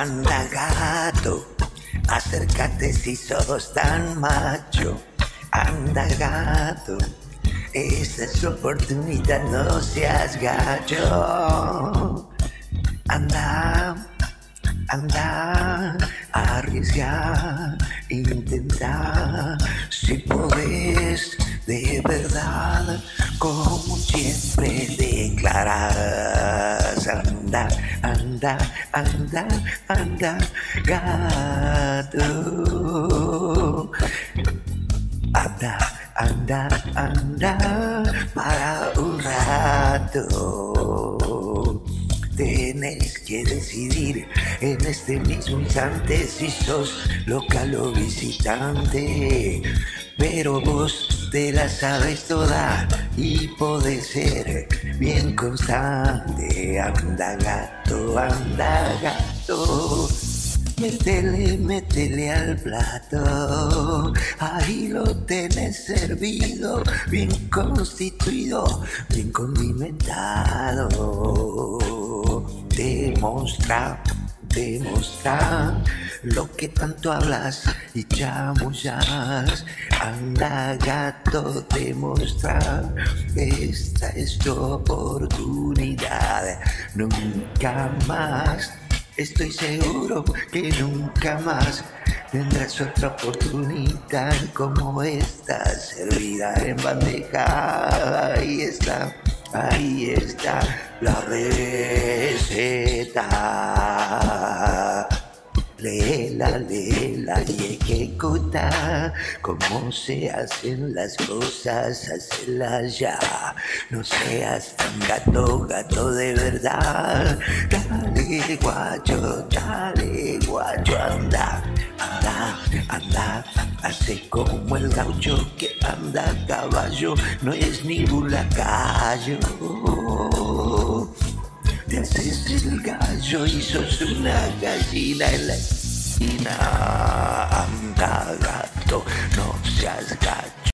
Anda gato, acércate si sos tan macho. Anda gato, esta es tu oportunidad, no seas gacho. Anda, anda, arriesga, intenta, si podés, de verdad, como siempre declaras. Anda, anda, anda, anda, gato. Anda, anda, anda, para un rato. Tienes que decidir en este mismo instante si sos local o visitante. Pero vos te la sabes toda y podés ser bien constante. Anda gato, anda gato. Métele, métele al plato, ahí lo tenés servido, bien constituido, bien condimentado. Demostra, demostra lo que tanto hablas y chamullas. Anda gato, demostra, esta es tu oportunidad, nunca más. Estoy seguro que nunca más tendrás otra oportunidad. Como esta, servida en bandeja. Ahí está, ahí está la receta. Léela, léela y ejecuta cómo se hacen las cosas, hacelas ya. No seas tan gato, gato de verdad. Dale, guacho, dale, guacho, anda, anda, anda. Hace como el gaucho que anda a caballo, no es ni bulacayo. Te haces el gallo y sos una gallina en la esquina. Anda gato, no seas gato.